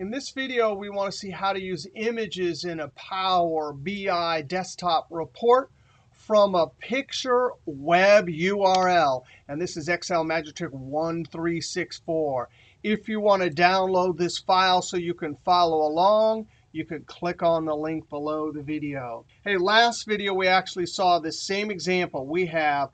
In this video, we want to see how to use images in a Power BI desktop report from a picture web URL. And this is Excel Magic Trick 1364. If you want to download this file so you can follow along, you can click on the link below the video. Hey, last video we actually saw the same example. We have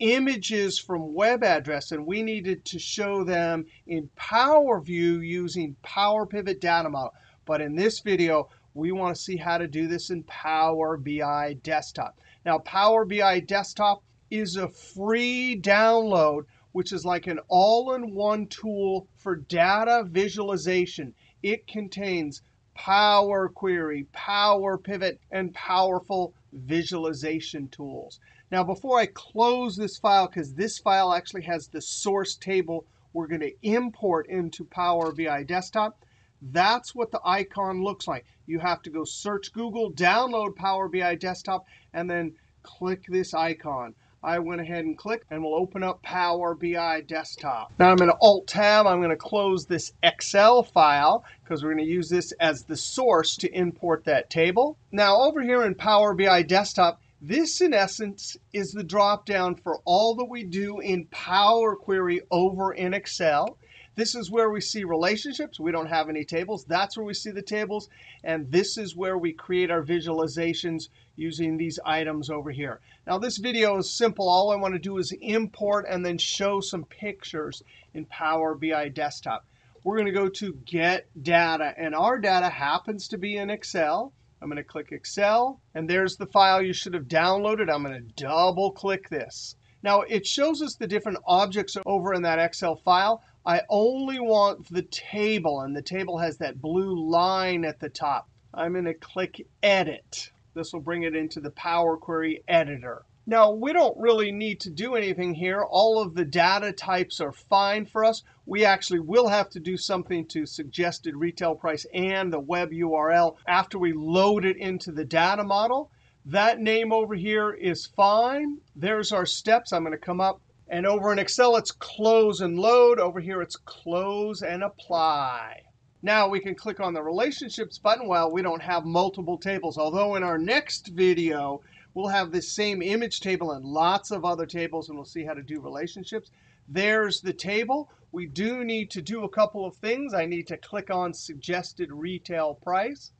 images from web address, and we needed to show them in Power View using Power Pivot Data Model. But in this video, we want to see how to do this in Power BI Desktop. Now, Power BI Desktop is a free download, which is like an all-in-one tool for data visualization. It contains Power Query, Power Pivot, and powerful visualization tools. Now, before I close this file, because this file actually has the source table we're going to import into Power BI Desktop, that's what the icon looks like. You have to go search Google, download Power BI Desktop, and then click this icon. I went ahead and clicked, and we'll open up Power BI Desktop. Now I'm going to Alt-Tab. I'm going to close this Excel file because we're going to use this as the source to import that table. Now over here in Power BI Desktop, this, in essence, is the dropdown for all that we do in Power Query over in Excel. This is where we see relationships. We don't have any tables. That's where we see the tables. And this is where we create our visualizations using these items over here. Now, this video is simple. All I want to do is import and then show some pictures in Power BI Desktop. We're going to go to Get Data. And our data happens to be in Excel. I'm going to click Excel. And there's the file you should have downloaded. I'm going to double click this. Now, it shows us the different objects over in that Excel file. I only want the table. And the table has that blue line at the top. I'm going to click Edit. This will bring it into the Power Query Editor. Now, we don't really need to do anything here. All of the data types are fine for us. We actually will have to do something to suggested retail price and the web URL after we load it into the data model. That name over here is fine. There's our steps. I'm going to come up. And over in Excel, it's close and load. Over here, it's close and apply. Now we can click on the relationships button. Well, we don't have multiple tables. Although in our next video, we'll have this same image table and lots of other tables, and we'll see how to do relationships. There's the table. We do need to do a couple of things. I need to click on suggested retail price.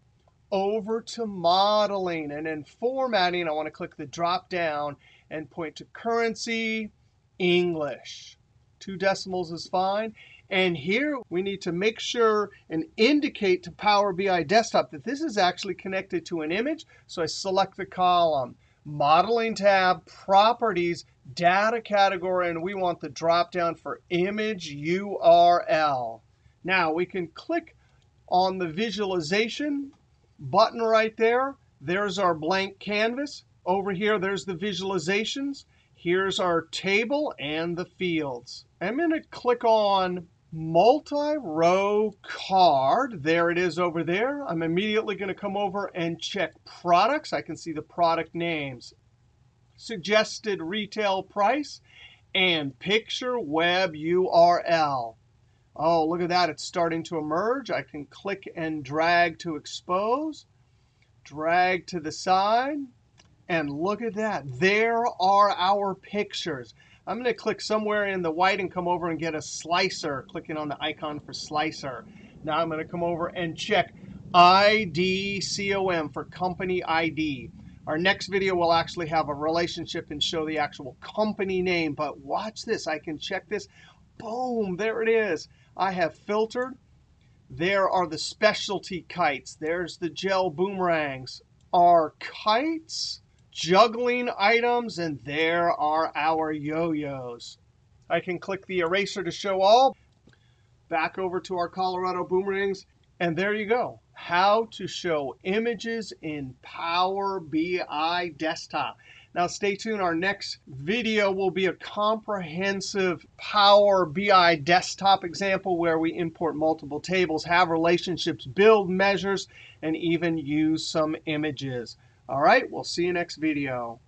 Over to modeling. And in formatting, I want to click the drop down and point to currency, English. Two decimals is fine. And here we need to make sure and indicate to Power BI Desktop that this is actually connected to an image. So I select the column, Modeling tab, Properties, Data category, and we want the dropdown for Image URL. Now we can click on the visualization button right there. There's our blank canvas. Over here, there's the visualizations. Here's our table and the fields. I'm going to click on multi-row card. There it is over there. I'm immediately going to come over and check products. I can see the product names, suggested retail price, and picture web URL. Oh, look at that. It's starting to emerge. I can click and drag to expose, drag to the side, and look at that. There are our pictures. I'm going to click somewhere in the white and come over and get a slicer, clicking on the icon for slicer. Now I'm going to come over and check IDCOM for company ID. Our next video will actually have a relationship and show the actual company name. But watch this. I can check this. Boom, there it is. I have filtered. There are the specialty kites. There's the gel boomerangs. Are kites juggling items, and there are our yo-yos. I can click the eraser to show all. Back over to our Colorado boomerangs, and there you go. How to show images in Power BI Desktop. Now stay tuned. Our next video will be a comprehensive Power BI desktop example where we import multiple tables, have relationships, build measures, and even use some images. All right, we'll see you next video.